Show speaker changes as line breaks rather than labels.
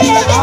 ¡Viva!